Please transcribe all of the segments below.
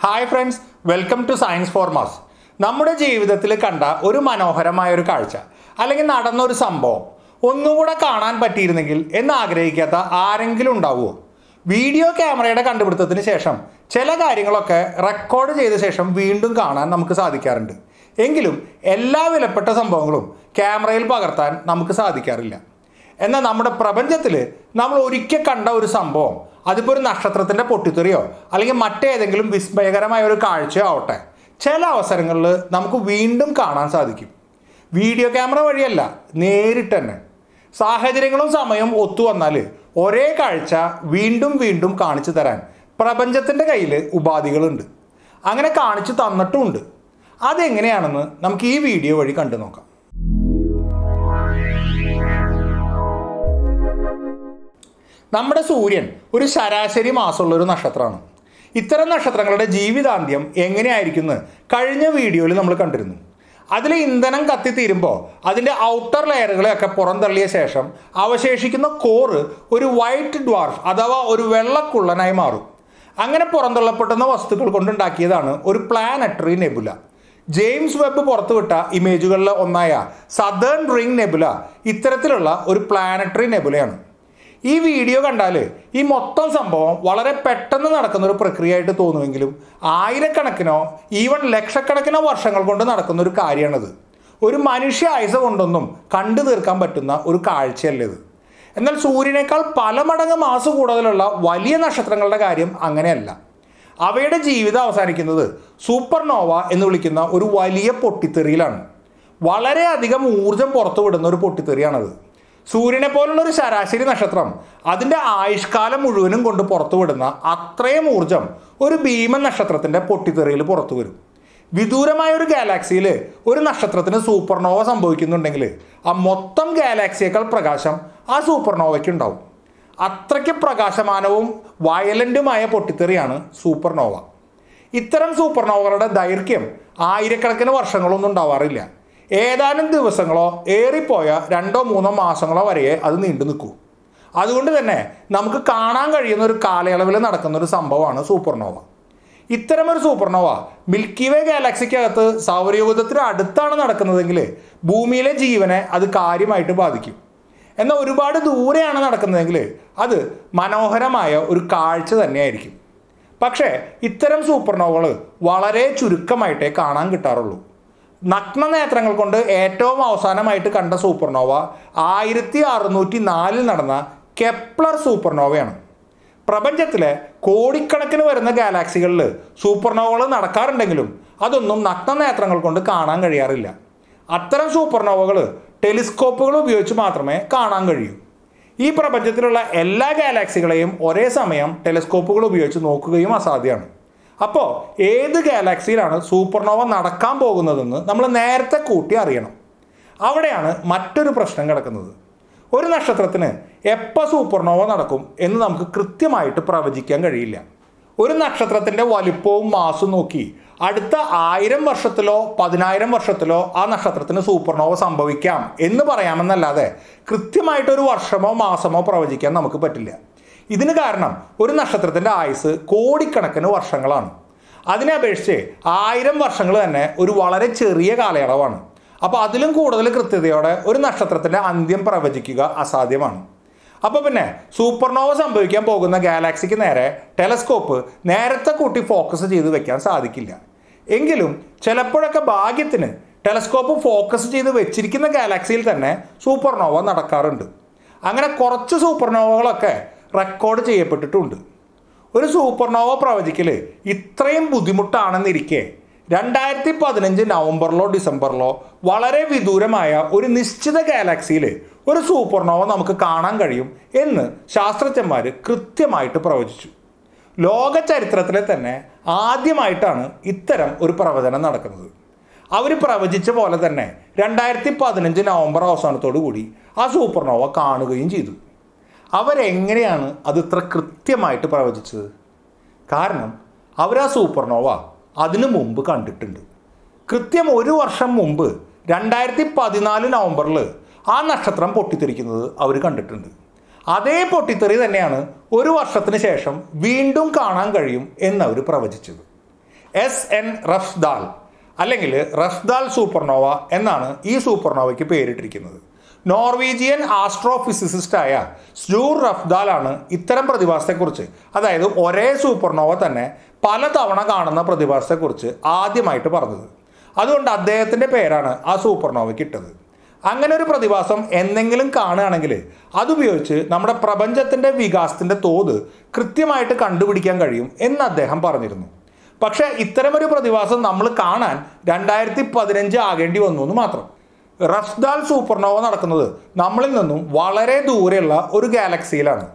Hi friends welcome to science for mass നമ്മുടെ ജീവിതത്തിൽ കണ്ട ഒരു മനോഹരമായ ഒരു കാഴ്ച അല്ലെങ്കിൽ നടന്നൊരു സംഭവം ഒന്നുകൂടെ കാണാൻ പറ്റിയിരുന്നെങ്കിൽ എന്ന് ആഗ്രഹിക്കാത്ത ആരെങ്കിലും ഉണ്ടാവുമോ? വീഡിയോ ക്യാമറയുടെ കണ്ടുപിടുത്തത്തിന് ശേഷം ചില കാര്യങ്ങളൊക്കെ റെക്കോർഡ് ചെയ്ത ശേഷം വീണ്ടും കാണാൻ നമുക്ക് സാധിക്കാറുണ്ട്. എങ്കിലും എല്ലാ വിലപ്പെട്ട സംഭവങ്ങളും ക്യാമറയിൽ പകർത്താൻ നമുക്ക് സാധിക്കാറില്ല. എന്നാൽ നമ്മുടെ പ്രപഞ്ചത്തിൽ നമ്മൾ ഒരിക്കൽ കണ്ട ഒരു സംഭവം അതിപ്പോൾ ഒരു നക്ഷത്രത്തിന്റെ പൊട്ടിത്തെറിയോ? അല്ലെങ്കിൽ മറ്റേതെങ്കിലും വിസ്മയകരമായ ഒരു കാഴ്ചയോ ആവട്ടെ. ചില അവസരങ്ങളിൽ നമുക്ക് വീണ്ടും കാണാൻ സാധിക്കും. വീഡിയോ ക്യാമറ വഴിയല്ല നേരിട്ട് തന്നെ. സാഹചര്യങ്ങളും സമയവും ഒത്തു വന്നാൽ ഒരേ കാഴ്ച വീണ്ടും വീണ്ടും കാണിച്ചു തരാൻ പ്രപഞ്ചത്തിന്റെ കയ്യിൽ ഉപാധികളുണ്ട്. അങ്ങനെ കാണിച്ചു തന്നിട്ടുമുണ്ട്. അതെങ്ങനെയാണെന്ന് നമുക്ക് ഈ വീഡിയോ വഴി കണ്ടു നോക്കാം നമ്മുടെ സൂര്യൻ ഒരു ശരാശരി മാസമുള്ള ഒരു നക്ഷത്രമാണ്. ഇത്തരം നക്ഷത്രങ്ങളുടെ ജീവിതാന്ത്യം എങ്ങനെയായിരിക്കുന്നു? കഴിഞ്ഞ വീഡിയോയിൽ നമ്മൾ കണ്ടിരുന്നു. അതിൽ ഇന്ധനം കത്തിത്തീരുമ്പോൾ അതിന്റെ ഔട്ടർ ലെയറുകളെയൊക്കെ പുറന്തള്ളിയ ശേഷം അവശേഷിക്കുന്ന കോറ് ഒരു വൈറ്റ് ഡ്വാർഫ് അഥവാ ഒരു വെള്ളക്കുള്ളനായി മാറും. അങ്ങനെ പുറന്തള്ളപ്പെടുന്ന വസ്തുക്കൾ കൊണ്ടുണ്ടാക്കിയതാണ് ഒരു പ്ലാനറ്ററി നെബുല. ജെയിംസ് വെബ് പുറത്തുവിട്ട ഇമേജുകളിലെ ഒന്നായ സദേൺ റിംഗ് നെബുല ഇത്തരത്തിലുള്ള ഒരു പ്ലാനറ്ററി നെബുലയാണ്. ഈ വീഡിയോ കണ്ടാൽ ഈ മൊത്തം സംഭവം വളരെ പെട്ടെന്ന് നടക്കുന്ന ഒരു പ്രക്രിയ ആയിട്ട് തോന്നുമെങ്കിലും ആയിരക്കണക്കിനോ ഈവൻ ലക്ഷക്കണക്കിനോ വർഷങ്ങൾ കൊണ്ട് നടക്കുന്ന ഒരു കാര്യമാണിത്. ഒരു മനുഷ്യ ആയുസ കൊണ്ടൊന്നും കണ്ടു തീർക്കാൻ പറ്റുന്ന ഒരു കാഴ്ചയല്ല ഇത്. എന്നാൽ സൂര്യനേക്കാൾ പല മടങ്ങ് മാസം കൂടുതലുള്ള വലിയ നക്ഷത്രങ്ങളുടെ കാര്യം അങ്ങനെയല്ല. അവയുടെ ജീവിതം അവസാനിക്കുന്നത് സൂപ്പർനോവ എന്ന് വിളിക്കുന്ന ഒരു വലിയ പൊട്ടിത്തെറിയിലാണ്. വളരെയധികം ഊർജം പുറത്തുവിടുന്ന ഒരു പൊട്ടിത്തെറിയാണത്. സൂര്യനെ പോലുള്ള ഒരു ശരാശരി നക്ഷത്രം. അതിന്റെ ആയുഷ്കാലം മുഴുവനും കൊണ്ട് പുറത്തുവിടുന്ന അത്രയും ഊർജം ഒരു ഭീമൻ നക്ഷത്രത്തിന്റെ പൊട്ടിത്തെറിയിൽ പുറത്തു വരും വിദൂരമായ ഒരു ഗാലാക്സിയിൽ ഒരു നക്ഷത്രത്തിന് സൂപ്പർനോവ സംഭവിക്കുന്നുണ്ടെങ്കിൽ ആ മൊത്തം ഗാലാക്സിയേക്കാൾ പ്രകാശം ആ സൂപ്പർനോവയ്ക്ക് ഉണ്ടാവും. അത്രയ്ക്ക് പ്രകാശമാനവും വയലന്റുമായ പൊട്ടിത്തെറിയാണ് സൂപ്പർനോവ. ഇത്തരം സൂപ്പർനോവകളുടെ ദൈർഘ്യം ആയിരക്കണക്കിന് വർഷങ്ങളൊന്നും ഉണ്ടാവാറില്ല. ഏതാനും ദിവസങ്ങളോ ഏറിപ്പോയ രണ്ടോ മൂന്നോ മാസങ്ങളോ വരെയേ അത് നീണ്ടു നിൽക്കൂ. അതുകൊണ്ട് തന്നെ നമുക്ക് കാണാൻ കഴിയുന്ന ഒരു കാലയളവിൽ നടക്കുന്ന ഒരു സംഭവമാണ് സൂപ്പർനോവ. ഇത്തരമൊരു സൂപ്പർനോവ മിൽക്കി വേ ഗാലക്സിക്കകത്ത് സൗരയൂഥത്തിന് അടുത്താണ് നടക്കുന്നതെങ്കിൽ ഭൂമിയിലെ ജീവനെ അത് കാര്യമായിട്ട് ബാധിക്കും. എന്നാൽ ഒരുപാട് ദൂരെയാണ് നടക്കുന്നതെങ്കിൽ അത് മനോഹരമായ ഒരു കാഴ്ച തന്നെയായിരിക്കും. പക്ഷേ ഇത്തരം സൂപ്പർനോവകൾ വളരെ ചുരുക്കമായിട്ടേ കാണാൻ കിട്ടാറുള്ളൂ. നഗ്നനേത്രങ്ങൾ കൊണ്ട് ഏറ്റവും അവസാനമായിട്ട് കണ്ട സൂപ്പർനോവ ആയിരത്തി അറുന്നൂറ്റി നാലിൽ നടന്ന കെപ്ലർ സൂപ്പർനോവയാണ്. പ്രപഞ്ചത്തിലെ കോടിക്കണക്കിന് വരുന്ന ഗാലാക്സികളിൽ സൂപ്പർനോവകൾ നടക്കാറുണ്ടെങ്കിലും അതൊന്നും നഗ്നനേത്രങ്ങൾ കൊണ്ട് കാണാൻ കഴിയാറില്ല. അത്തരം സൂപ്പർനോവകൾ ടെലിസ്കോപ്പുകൾ ഉപയോഗിച്ച് മാത്രമേ കാണാൻ കഴിയൂ. ഈ പ്രപഞ്ചത്തിലുള്ള എല്ലാ ഗാലാക്സികളെയും ഒരേ സമയം ടെലിസ്കോപ്പുകൾ ഉപയോഗിച്ച് നോക്കുകയും അസാധ്യമാണ്. അപ്പോൾ ഏത് ഗാലാക്സിയിലാണ് സൂപ്പർനോവ നടക്കാൻ പോകുന്നതെന്ന് നമ്മൾ നേരത്തെ കൂട്ടി അറിയണം. അവിടെയാണ് മറ്റൊരു പ്രശ്നം കിടക്കുന്നത്. ഒരു നക്ഷത്രത്തിന് എപ്പോൾ സൂപ്പർനോവ നടക്കും എന്ന് നമുക്ക് കൃത്യമായിട്ട് പ്രവചിക്കാൻ കഴിയില്ല. ഒരു നക്ഷത്രത്തിന്റെ വലിപ്പവും മാസും നോക്കി അടുത്ത ആയിരം വർഷത്തിലോ പതിനായിരം വർഷത്തിലോ ആ നക്ഷത്രത്തിന് സൂപ്പർനോവ സംഭവിക്കാം എന്ന് പറയാമെന്നല്ലാതെ കൃത്യമായിട്ടൊരു വർഷമോ മാസമോ പ്രവചിക്കാൻ നമുക്ക് പറ്റില്ല. ഇതിന് കാരണം ഒരു നക്ഷത്രത്തിന്റെ ആയുസ് കോടിക്കണക്കിന് വർഷങ്ങളാണ്. അതിനെ അപേക്ഷിച്ച് ആയിരം വർഷങ്ങൾ തന്നെ ഒരു വളരെ ചെറിയ കാലയളവാണ്. അപ്പോൾ അതിലും കൂടുതൽ കൃത്യതയോടെ ഒരു നക്ഷത്രത്തിന്റെ അന്ത്യം പ്രവചിക്കുക അസാധ്യമാണ്. അപ്പോൾ പിന്നെ സൂപ്പർനോവ സംഭവിക്കാൻ പോകുന്ന ഗാലാക്സിക്ക് നേരെ ടെലസ്കോപ്പ് നേരത്തെ കൂട്ടി ഫോക്കസ് ചെയ്ത് വെക്കാൻ സാധിക്കില്ല. എങ്കിലും ചിലപ്പോഴൊക്കെ ഭാഗ്യത്തിന് ടെലസ്കോപ്പ് ഫോക്കസ് ചെയ്ത് വെച്ചിരിക്കുന്ന ഗാലാക്സിയിൽ തന്നെ സൂപ്പർനോവ നടക്കാറുണ്ട്. അങ്ങനെ കുറച്ച് സൂപ്പർനോവകളൊക്കെ റെക്കോർഡ് ചെയ്യപ്പെട്ടിട്ടുണ്ട്. ഒരു സൂപ്പർനോവ പ്രവചിക്കൽ ഇത്രയും ബുദ്ധിമുട്ടാണെന്നിരിക്കെ രണ്ടായിരത്തി പതിനഞ്ച് നവംബറിലോ ഡിസംബറിലോ വളരെ വിദൂരമായ ഒരു നിശ്ചിത ഗാലക്സിയിൽ ഒരു സൂപ്പർനോവ നമുക്ക് കാണാൻ കഴിയും എന്ന് ശാസ്ത്രജ്ഞന്മാർ കൃത്യമായിട്ട് പ്രവചിച്ചു. ലോക ചരിത്രത്തിലെ തന്നെ ആദ്യമായിട്ടാണ് ഇത്തരം ഒരു പ്രവചനം നടക്കുന്നത്. അവർ പ്രവചിച്ച പോലെ തന്നെ രണ്ടായിരത്തി പതിനഞ്ച് നവംബർ അവസാനത്തോടു കൂടി ആ സൂപ്പർനോവ കാണുകയും ചെയ്തു. അവരെങ്ങനെയാണ് അത് ഇത്ര കൃത്യമായിട്ട് പ്രവചിച്ചത്? കാരണം അവരാ സൂപ്പർനോവ അതിനു മുമ്പ് കണ്ടിട്ടുണ്ട്. കൃത്യം ഒരു വർഷം മുമ്പ് രണ്ടായിരത്തി പതിനാല് നവംബറിൽ ആ നക്ഷത്രം പൊട്ടിത്തെറിക്കുന്നത് അവർ കണ്ടിട്ടുണ്ട്. അതേ പൊട്ടിത്തെറി തന്നെയാണ് ഒരു വർഷത്തിന് ശേഷം വീണ്ടും കാണാൻ കഴിയും എന്നവർ പ്രവചിച്ചത്. എസ് എൻ റഫ്ദാൽ അല്ലെങ്കിൽ റഫ്ദാൽ സൂപ്പർനോവ എന്നാണ് ഈ സൂപ്പർനോവയ്ക്ക് പേരിട്ടിരിക്കുന്നത്. നോർവീജിയൻ ആസ്ട്രോഫിസിസിസ്റ്റായ സ്റ്റൂർ റഫ്ദാലാണ് ഇത്തരം പ്രതിഭാസത്തെക്കുറിച്ച് അതായത് ഒരേ സൂപ്പർനോവ തന്നെ പലതവണ കാണുന്ന പ്രതിഭാസത്തെക്കുറിച്ച് ആദ്യമായിട്ട് പറഞ്ഞത്. അതുകൊണ്ട് അദ്ദേഹത്തിന്റെ പേരാണ് ആ സൂപ്പർനോവയ്ക്ക് ഇട്ടത്. അങ്ങനെ ഒരു പ്രതിഭാസം എന്തെങ്കിലും കാണുകയാണെങ്കിൽ അതുപയോഗിച്ച് നമ്മുടെ പ്രപഞ്ചത്തിന്റെ വികാസത്തിന്റെ തോത് കൃത്യമായിട്ട് കണ്ടുപിടിക്കാൻ കഴിയും എന്ന് അദ്ദേഹം പറഞ്ഞിരുന്നു. പക്ഷേ ഇത്തരമൊരു പ്രതിഭാസം നമ്മൾ കാണാൻ രണ്ടായിരത്തി പതിനഞ്ച് ആകേണ്ടി വന്നു എന്ന് മാത്രം. റഫ്ദാൽ സൂപ്പർനോവ നടക്കുന്നത് നമ്മളിൽ നിന്നും വളരെ ദൂരെയുള്ള ഒരു ഗാലക്സിയിലാണ്.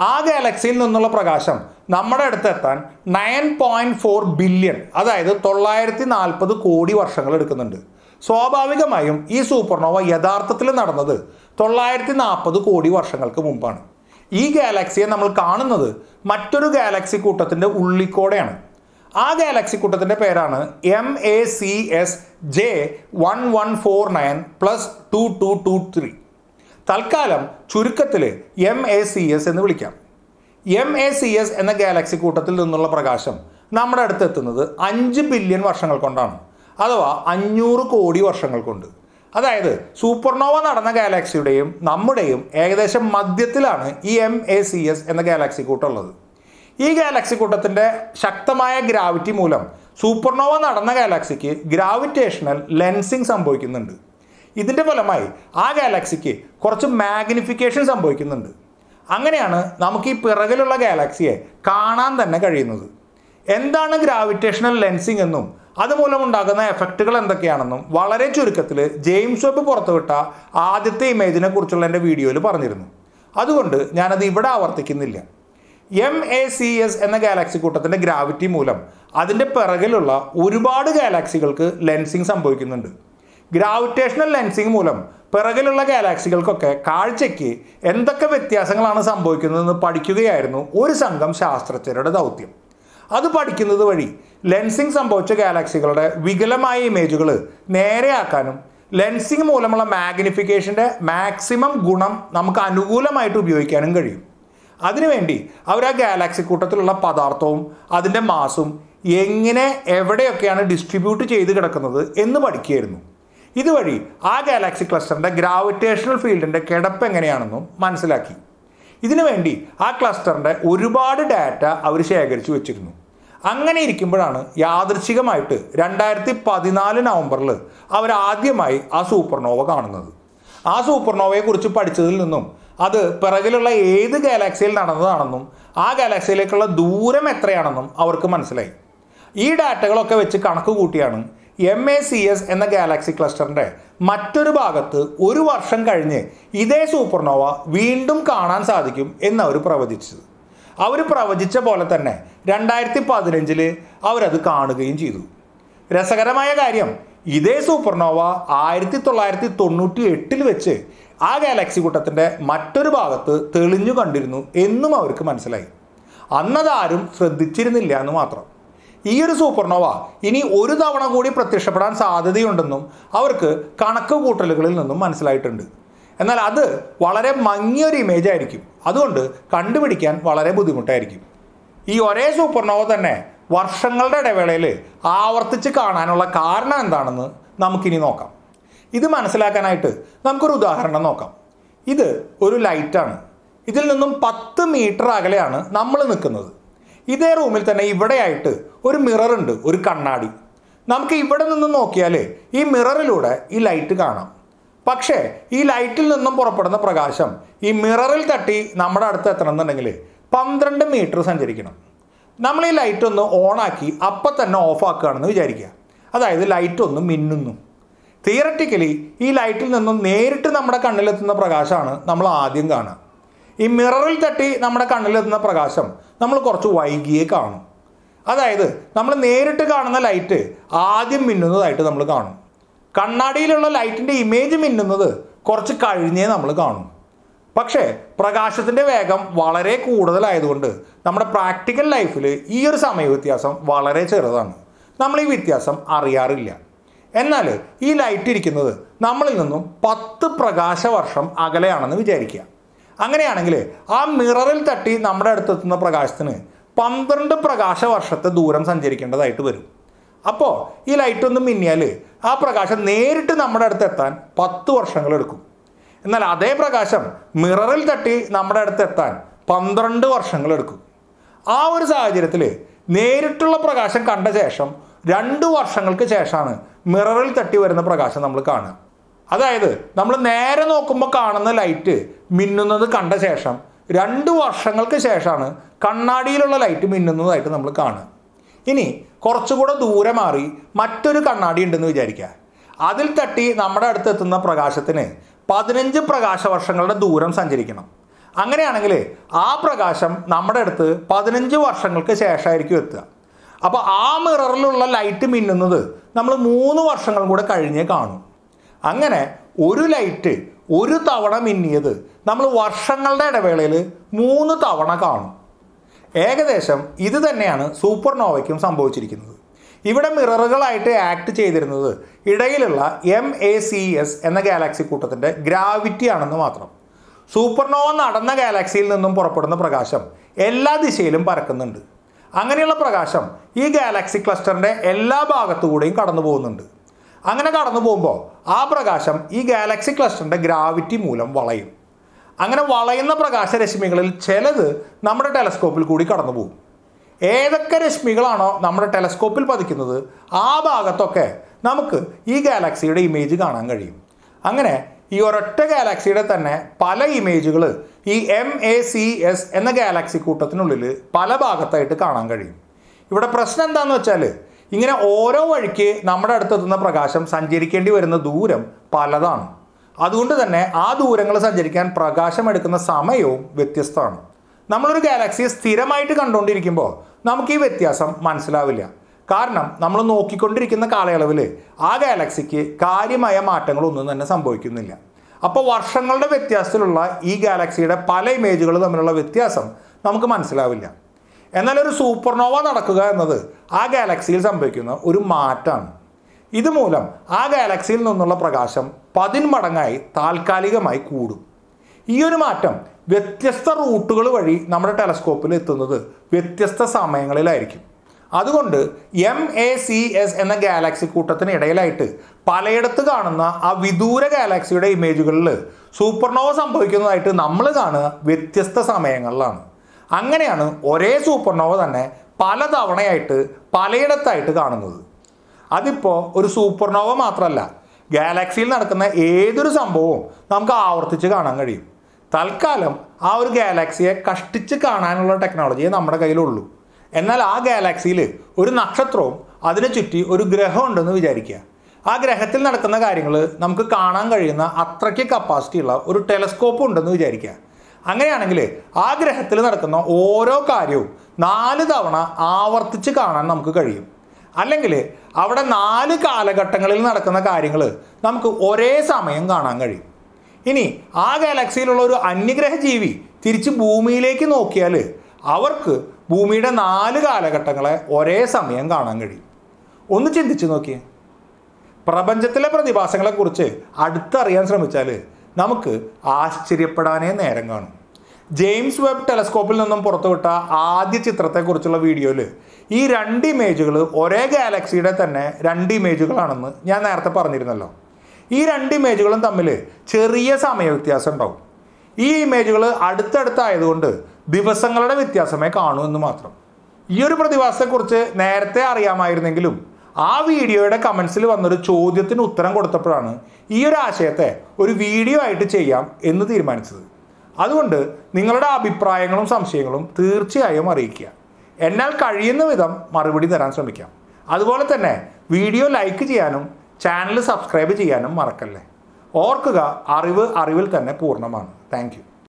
ആ ഗാലക്സിയിൽ നിന്നുള്ള പ്രകാശം നമ്മുടെ അടുത്ത് എത്താൻ നയൻ പോയിന്റ് ഫോർ ബില്യൺ അതായത് തൊള്ളായിരത്തി നാൽപ്പത് കോടി വർഷങ്ങൾ എടുക്കുന്നുണ്ട്. സ്വാഭാവികമായും ഈ സൂപ്പർനോവ യഥാർത്ഥത്തിൽ നടന്നത് തൊള്ളായിരത്തി നാൽപ്പത് കോടി വർഷങ്ങൾക്ക് മുമ്പാണ്. ഈ ഗാലക്സിയെ നമ്മൾ കാണുന്നത് മറ്റൊരു ഗാലക്സി കൂട്ടത്തിന്റെ ഉള്ളിക്കോടെയാണ്. ആ ഗാലക്സി കൂട്ടത്തിന്റെ പേരാണ് M A C S J one one four nine plus two two two three തൽക്കാലം ചുരുക്കത്തിൽ എം എ സി എസ് എന്ന് വിളിക്കാം. എം എ സി എസ് എന്ന ഗാലക്സി കൂട്ടത്തിൽ നിന്നുള്ള പ്രകാശം നമ്മുടെ അടുത്ത് എത്തുന്നത് അഞ്ച് ബില്യൺ വർഷങ്ങൾ കൊണ്ടാണ്. അഥവാ അഞ്ഞൂറ് കോടി വർഷങ്ങൾ കൊണ്ട്. അതായത് സൂപ്പർനോവ നടന്ന ഗാലക്സിയുടെയും നമ്മുടെയും ഏകദേശം മധ്യത്തിലാണ് ഈ എം എ സി എസ് എന്ന ഗാലക്സി കൂട്ടുള്ളത്. ഈ ഗാലക്സി കൂട്ടത്തിന്റെ ശക്തമായ ഗ്രാവിറ്റി മൂലം സൂപ്പർനോവ നടന്ന ഗാലക്സിക്ക് ഗ്രാവിറ്റേഷണൽ ലെൻസിങ് സംഭവിക്കുന്നുണ്ട്. ഇതിന്റെ ഫലമായി ആ ഗാലക്സിക്ക് കുറച്ച് മാഗ്നിഫിക്കേഷൻ സംഭവിക്കുന്നുണ്ട്. അങ്ങനെയാണ് നമുക്ക് ഈ പിറകിലുള്ള ഗാലക്സിയെ കാണാൻ തന്നെ കഴിയുന്നത്. എന്താണ് ഗ്രാവിറ്റേഷണൽ ലെൻസിങ് എന്നും അതുമൂലം ഉണ്ടാകുന്ന എഫക്റ്റുകൾ എന്തൊക്കെയാണെന്നും വളരെ ചുരുക്കത്തിൽ ജെയിംസ് വെബ് പുറത്തുവിട്ട ആദ്യത്തെ ഇമേജിനെ കുറിച്ചുള്ള എന്റെ വീഡിയോയിൽ പറഞ്ഞിരുന്നു. അതുകൊണ്ട് ഞാനത് ഇവിടെ ആവർത്തിക്കുന്നില്ല. എം എ സി എസ് എന്ന ഗാലക്സി കൂട്ടത്തിന്റെ ഗ്രാവിറ്റി മൂലം അതിന്റെ പിറകിലുള്ള ഒരുപാട് ഗാലാക്സികൾക്ക് ലെൻസിങ് സംഭവിക്കുന്നുണ്ട്. ഗ്രാവിറ്റേഷണൽ ലെൻസിങ് മൂലം പിറകിലുള്ള ഗാലാക്സികൾക്കൊക്കെ കാഴ്ചയ്ക്ക് എന്തൊക്കെ വ്യത്യാസങ്ങളാണ് സംഭവിക്കുന്നതെന്ന് പഠിക്കുകയായിരുന്നു ഒരു സംഘം ശാസ്ത്രജ്ഞരുടെ ദൗത്യം. അത് പഠിക്കുന്നത് വഴി ലെൻസിങ് സംഭവിച്ച ഗാലാക്സികളുടെ വികലമായ ഇമേജുകൾ നേരെയാക്കാനും ലെൻസിങ് മൂലമുള്ള മാഗ്നിഫിക്കേഷന്റെ മാക്സിമം ഗുണം നമുക്ക് അനുകൂലമായിട്ട് ഉപയോഗിക്കാനും കഴിയും. അതിനുവേണ്ടി അവർ ആ ഗാലാക്സി കൂട്ടത്തിലുള്ള പദാർത്ഥവും അതിന്റെ മാസും എങ്ങനെ എവിടെയൊക്കെയാണ് ഡിസ്ട്രിബ്യൂട്ട് ചെയ്ത് കിടക്കുന്നത് എന്ന് പഠിക്കുകയായിരുന്നു. ഇതുവഴി ആ ഗാലാക്സി ക്ലസ്റ്ററിന്റെ ഗ്രാവിറ്റേഷണൽ ഫീൽഡിന്റെ കിടപ്പ് എങ്ങനെയാണെന്നും മനസ്സിലാക്കി. ഇതിനുവേണ്ടി ആ ക്ലസ്റ്ററിന്റെ ഒരുപാട് ഡാറ്റ അവർ ശേഖരിച്ചു വെച്ചിരുന്നു. അങ്ങനെ ഇരിക്കുമ്പോഴാണ് യാദൃച്ഛികമായിട്ട് രണ്ടായിരത്തി പതിനാല് നവംബറിൽ അവർ ആദ്യമായി ആ സൂപ്പർനോവ കാണുന്നത്. ആ സൂപ്പർനോവയെക്കുറിച്ച് പഠിച്ചതിൽ നിന്നും അത് പിറകിലുള്ള ഏത് ഗാലാക്സിയിൽ നടന്നതാണെന്നും ആ ഗാലാക്സിയിലേക്കുള്ള ദൂരം എത്രയാണെന്നും അവർക്ക് മനസ്സിലായി. ഈ ഡാറ്റകളൊക്കെ വെച്ച് കണക്ക് കൂട്ടിയാണ് എം എ സി എസ് എന്ന ഗാലാക്സി ക്ലസ്റ്ററിന്റെ മറ്റൊരു ഭാഗത്ത് ഒരു വർഷം കഴിഞ്ഞ് ഇതേ സൂപ്പർനോവ വീണ്ടും കാണാൻ സാധിക്കും എന്ന് അവർ പ്രവചിച്ചത്. അവർ പ്രവചിച്ച പോലെ തന്നെ രണ്ടായിരത്തി പതിനഞ്ചിൽ അവരത് കാണുകയും ചെയ്തു. രസകരമായ കാര്യം ഇതേ സൂപ്പർനോവ ആയിരത്തി തൊള്ളായിരത്തി തൊണ്ണൂറ്റി എട്ടിൽ വെച്ച് ആ ഗാലക്സി കൂട്ടത്തിന്റെ മറ്റൊരു ഭാഗത്ത് തെളിഞ്ഞു കണ്ടിരുന്നു എന്നും അവർക്ക് മനസ്സിലായി. അന്നതാരും ശ്രദ്ധിച്ചിരുന്നില്ല എന്ന് മാത്രം. ഈ ഒരു സൂപ്പർനോവ ഇനി ഒരു തവണ കൂടി പ്രത്യക്ഷപ്പെടാൻ സാധ്യതയുണ്ടെന്നും അവർക്ക് കണക്ക് കൂട്ടലുകളിൽ നിന്നും മനസ്സിലായിട്ടുണ്ട്. എന്നാൽ അത് വളരെ മങ്ങിയൊരു ഇമേജ് ആയിരിക്കും. അതുകൊണ്ട് കണ്ടുപിടിക്കാൻ വളരെ ബുദ്ധിമുട്ടായിരിക്കും. ഈ ഒരേ സൂപ്പർനോവ തന്നെ വർഷങ്ങളുടെ ഇടവേളയിൽ ആവർത്തിച്ച് കാണാനുള്ള കാരണം എന്താണെന്ന് നമുക്കിനി നോക്കാം. ഇത് മനസ്സിലാക്കാനായിട്ട് നമുക്കൊരു ഉദാഹരണം നോക്കാം. ഇത് ഒരു ലൈറ്റാണ്. ഇതിൽ നിന്നും പത്ത് മീറ്റർ അകലെയാണ് നമ്മൾ നിൽക്കുന്നത്. ഇതേ റൂമിൽ തന്നെ ഇവിടെയായിട്ട് ഒരു മിറർ ഉണ്ട് ഒരു കണ്ണാടി. നമുക്ക് ഇവിടെ നിന്ന് നോക്കിയാൽ ഈ മിററിലൂടെ ഈ ലൈറ്റ് കാണാം. പക്ഷേ ഈ ലൈറ്റിൽ നിന്നും പുറപ്പെടുന്ന പ്രകാശം ഈ മിററിൽ തട്ടി നമ്മുടെ അടുത്ത് എത്തണമെന്നുണ്ടെങ്കിൽ പന്ത്രണ്ട് മീറ്റർ സഞ്ചരിക്കണം. നമ്മൾ ഈ ലൈറ്റ് ഒന്ന് ഓണാക്കി അപ്പം തന്നെ ഓഫ് ആക്കുകയാണെന്ന് വിചാരിക്കുക. അതായത് ലൈറ്റ് ഒന്ന് മിന്നുന്നു. തിയററ്റിക്കലി ഈ ലൈറ്റിൽ നിന്നും നേരിട്ട് നമ്മുടെ കണ്ണിലെത്തുന്ന പ്രകാശമാണ് നമ്മൾ ആദ്യം കാണുക. ഈ മിററിൽ തട്ടി നമ്മുടെ കണ്ണിലെത്തുന്ന പ്രകാശം നമ്മൾ കുറച്ച് വൈകിയേ കാണും. അതായത് നമ്മൾ നേരിട്ട് കാണുന്ന ലൈറ്റ് ആദ്യം മിന്നുന്നതായിട്ട് നമ്മൾ കാണും. കണ്ണാടിയിലുള്ള ലൈറ്റിന്റെ ഇമേജ് മിന്നുന്നത് കുറച്ച് കഴിഞ്ഞേ നമ്മൾ കാണും. പക്ഷേ പ്രകാശത്തിന്റെ വേഗം വളരെ കൂടുതലായതുകൊണ്ട് നമ്മുടെ പ്രാക്ടിക്കൽ ലൈഫിൽ ഈ ഒരു സമയ വ്യത്യാസം വളരെ ചെറുതാണ്. നമ്മൾ ഈ വ്യത്യാസം അറിയാറില്ല. എന്നാൽ ഈ ലൈറ്റ് ഇരിക്കുന്നത് നമ്മളിൽ നിന്നും പത്ത് പ്രകാശവർഷം അകലെയാണെന്ന് വിചാരിക്കുക. അങ്ങനെയാണെങ്കിൽ ആ മിററിൽ തട്ടി നമ്മുടെ അടുത്തെത്തുന്ന പ്രകാശത്തിന് പന്ത്രണ്ട് പ്രകാശവർഷത്തെ ദൂരം സഞ്ചരിക്കേണ്ടതായിട്ട് വരും. അപ്പോൾ ഈ ലൈറ്റ് ഒന്ന് മിന്നിയാൽ ആ പ്രകാശം നേരിട്ട് നമ്മുടെ അടുത്ത് എത്താൻ പത്ത് വർഷങ്ങൾ എടുക്കും. എന്നാൽ അതേ പ്രകാശം മിററിൽ തട്ടി നമ്മുടെ അടുത്ത് എത്താൻ പന്ത്രണ്ട് വർഷങ്ങൾ എടുക്കും. ആ ഒരു സാഹചര്യത്തിൽ നേരിട്ടുള്ള പ്രകാശം കണ്ട ശേഷം രണ്ട് വർഷങ്ങൾക്ക് ശേഷമാണ് മിററിൽ തട്ടി വരുന്ന പ്രകാശം നമ്മൾ കാണുക. അതായത് നമ്മൾ നേരെ നോക്കുമ്പോൾ കാണുന്ന ലൈറ്റ് മിന്നുന്നത് കണ്ട ശേഷം രണ്ട് വർഷങ്ങൾക്ക് ശേഷമാണ് കണ്ണാടിയിലുള്ള ലൈറ്റ് മിന്നുന്നതായിട്ട് നമ്മൾ കാണുക. ഇനി കുറച്ചുകൂടെ ദൂരെ മാറി മറ്റൊരു കണ്ണാടി ഉണ്ടെന്ന് വിചാരിക്കുക. അതിൽ തട്ടി നമ്മുടെ അടുത്ത് എത്തുന്ന പ്രകാശത്തിന് പതിനഞ്ച് പ്രകാശ വർഷങ്ങളുടെ ദൂരം സഞ്ചരിക്കണം. അങ്ങനെയാണെങ്കിൽ ആ പ്രകാശം നമ്മുടെ അടുത്ത് പതിനഞ്ച് വർഷങ്ങൾക്ക് ശേഷമായിരിക്കും എത്തുക. അപ്പോൾ ആ മിററിലുള്ള ലൈറ്റ് മിന്നുന്നത് നമ്മൾ മൂന്ന് വർഷങ്ങൾ കൂടെ കഴിഞ്ഞേ കാണും. അങ്ങനെ ഒരു ലൈറ്റ് ഒരു തവണ മിന്നിയത് നമ്മൾ വർഷങ്ങളുടെ ഇടവേളയിൽ മൂന്ന് തവണ കാണും. ഏകദേശം ഇത് തന്നെയാണ് സൂപ്പർനോവയ്ക്കും സംഭവിച്ചിരിക്കുന്നത്. ഇവിടെ മിററുകളായിട്ട് ആക്ട് ചെയ്തിരുന്നത് ഇടയിലുള്ള എം എ സി എസ് എന്ന ഗാലാക്സി കൂട്ടത്തിന്റെ ഗ്രാവിറ്റി ആണെന്ന് മാത്രം. സൂപ്പർനോവ നടന്ന ഗാലാക്സിയിൽ നിന്നും പുറപ്പെടുന്ന പ്രകാശം എല്ലാ ദിശയിലും പരക്കുന്നുണ്ട്. അങ്ങനെയുള്ള പ്രകാശം ഈ ഗാലക്സി ക്ലസ്റ്ററിന്റെ എല്ലാ ഭാഗത്തുകൂടെയും കടന്നു പോകുന്നുണ്ട്. അങ്ങനെ കടന്നു പോകുമ്പോൾ ആ പ്രകാശം ഈ ഗാലക്സി ക്ലസ്റ്ററിന്റെ ഗ്രാവിറ്റി മൂലം വളയും. അങ്ങനെ വളയുന്ന പ്രകാശരശ്മികളിൽ ചിലത് നമ്മുടെ ടെലസ്കോപ്പിൽ കൂടി കടന്നു പോകും. ഏതൊക്കെ രശ്മികളാണോ നമ്മുടെ ടെലസ്കോപ്പിൽ പതിക്കുന്നത് ആ ഭാഗത്തൊക്കെ നമുക്ക് ഈ ഗാലക്സിയുടെ ഇമേജ് കാണാൻ കഴിയും. അങ്ങനെ ഈ ഒരൊറ്റ ഗാലക്സിയുടെ തന്നെ പല ഇമേജുകൾ ഈ എം എ സി എസ് എന്ന ഗാലക്സി കൂട്ടത്തിനുള്ളിൽ പല ഭാഗത്തായിട്ട് കാണാൻ കഴിയും. ഇവിടെ പ്രശ്നം എന്താണെന്ന് വെച്ചാൽ ഇങ്ങനെ ഓരോ വഴിക്ക് നമ്മുടെ അടുത്തെത്തുന്ന പ്രകാശം സഞ്ചരിക്കേണ്ടി വരുന്ന ദൂരം പലതാണ്. അതുകൊണ്ട് തന്നെ ആ ദൂരങ്ങൾ സഞ്ചരിക്കാൻ പ്രകാശം എടുക്കുന്ന സമയവും വ്യത്യസ്തമാണ്. നമ്മളൊരു ഗാലക്സിയെ സ്ഥിരമായിട്ട് കണ്ടുകൊണ്ടിരിക്കുമ്പോൾ നമുക്ക് ഈ വ്യത്യാസം മനസ്സിലാവില്ല. കാരണം നമ്മൾ നോക്കിക്കൊണ്ടിരിക്കുന്ന കാലയളവിൽ ആ ഗാലക്സിക്ക് കാര്യമായ മാറ്റങ്ങളൊന്നും തന്നെ സംഭവിക്കുന്നില്ല. അപ്പോൾ വർഷങ്ങളുടെ വ്യത്യാസത്തിലുള്ള ഈ ഗാലക്സിയുടെ പല ഇമേജുകൾ തമ്മിലുള്ള വ്യത്യാസം നമുക്ക് മനസ്സിലാവില്ല. എന്നാൽ ഒരു സൂപ്പർനോവ നടക്കുക എന്നത് ആ ഗാലക്സിയിൽ സംഭവിക്കുന്ന ഒരു മാറ്റമാണ് ഇതുമൂലം ആ ഗാലക്സിയിൽ നിന്നുള്ള പ്രകാശം പതിന്മടങ്ങായി താൽക്കാലികമായി കൂടും. ഈ ഒരു മാറ്റം വ്യത്യസ്ത റൂട്ടുകൾ വഴി നമ്മുടെ ടെലസ്കോപ്പിൽ എത്തുന്നത് വ്യത്യസ്ത സമയങ്ങളിലായിരിക്കും. അതുകൊണ്ട് എം എ സി എസ് എന്ന ഗാലക്സി കൂട്ടത്തിന് ഇടയിലായിട്ട് പലയിടത്ത് കാണുന്ന ആ വിദൂര ഗാലക്സിയുടെ ഇമേജുകളിൽ സൂപ്പർനോവ സംഭവിക്കുന്നതായിട്ട് നമ്മൾ കാണുക വ്യത്യസ്ത സമയങ്ങളിലാണ്. അങ്ങനെയാണ് ഒരേ സൂപ്പർനോവ തന്നെ പല തവണയായിട്ട് പലയിടത്തായിട്ട് കാണുന്നത്. അതിപ്പോൾ ഒരു സൂപ്പർനോവ മാത്രമല്ല ഗാലക്സിയിൽ നടക്കുന്ന ഏതൊരു സംഭവവും നമുക്ക് ആവർത്തിച്ച് കാണാൻ കഴിയും. തൽക്കാലം ആ ഒരു ഗാലക്സിയെ കഷ്ടിച്ച് കാണാനുള്ള ടെക്നോളജിയെ നമ്മുടെ കയ്യിലുള്ളൂ. എന്നാൽ ആ ഗാലാക്സിയിൽ ഒരു നക്ഷത്രവും അതിനെ ചുറ്റി ഒരു ഗ്രഹം ഉണ്ടെന്ന് വിചാരിക്കുക. ആ ഗ്രഹത്തിൽ നടക്കുന്ന കാര്യങ്ങൾ നമുക്ക് കാണാൻ കഴിയുന്ന അത്രയ്ക്ക് കപ്പാസിറ്റി ഉള്ള ഒരു ടെലസ്കോപ്പ് ഉണ്ടെന്ന് വിചാരിക്കുക. അങ്ങനെയാണെങ്കിൽ ആ ഗ്രഹത്തിൽ നടക്കുന്ന ഓരോ കാര്യവും നാല് തവണ ആവർത്തിച്ച് കാണാൻ നമുക്ക് കഴിയും. അല്ലെങ്കിൽ അവിടെ നാല് കാലഘട്ടങ്ങളിൽ നടക്കുന്ന കാര്യങ്ങൾ നമുക്ക് ഒരേ സമയം കാണാൻ കഴിയും. ഇനി ആ ഗാലക്സിയിലുള്ള ഒരു അന്യഗ്രഹ ജീവി തിരിച്ച് ഭൂമിയിലേക്ക് നോക്കിയാൽ അവർക്ക് ഭൂമിയുടെ നാല് കാലഘട്ടങ്ങളെ ഒരേ സമയം കാണാൻ കഴിയും. ഒന്ന് ചിന്തിച്ചു നോക്കിയേ. പ്രപഞ്ചത്തിലെ പ്രതിഭാസങ്ങളെക്കുറിച്ച് അടുത്തറിയാൻ ശ്രമിച്ചാൽ നമുക്ക് ആശ്ചര്യപ്പെടാനേ നേരം കാണും. ജെയിംസ് വെബ് ടെലസ്കോപ്പിൽ നിന്നും പുറത്തുവിട്ട ആദ്യ ചിത്രത്തെക്കുറിച്ചുള്ള വീഡിയോയിൽ ഈ രണ്ട് ഇമേജുകൾ ഒരേ ഗാലക്സിയുടെ തന്നെ രണ്ട് ഇമേജുകളാണെന്ന് ഞാൻ നേരത്തെ പറഞ്ഞിരുന്നല്ലോ. ഈ രണ്ട് ഇമേജുകളും തമ്മിൽ ചെറിയ സമയ വ്യത്യാസം ഉണ്ടാവും. ഈ ഇമേജുകൾ അടുത്തടുത്തായതുകൊണ്ട് ദിവസങ്ങളുടെ വ്യത്യാസമേ കാണൂ എന്ന് മാത്രം. ഈ ഒരു പ്രതിഭാസത്തെക്കുറിച്ച് നേരത്തെ അറിയാമായിരുന്നെങ്കിലും ആ വീഡിയോയുടെ കമൻസിൽ വന്നൊരു ചോദ്യത്തിന് ഉത്തരം കൊടുത്തപ്പോഴാണ് ഈ ഒരു ആശയത്തെ ഒരു വീഡിയോ ആയിട്ട് ചെയ്യാം എന്ന് തീരുമാനിച്ചത്. അതുകൊണ്ട് നിങ്ങളുടെ അഭിപ്രായങ്ങളും സംശയങ്ങളും തീർച്ചയായും അറിയിക്കുക. എന്നാൽ കഴിയുന്ന വിധം മറുപടി തരാൻ ശ്രമിക്കാം. അതുപോലെ തന്നെ വീഡിയോ ലൈക്ക് ചെയ്യാനും ചാനൽ സബ്സ്ക്രൈബ് ചെയ്യാനും മറക്കല്ലേ? ഓർക്കുക അറിവ് അറിവിൽ തന്നെ പൂർണമാണ്. താങ്ക്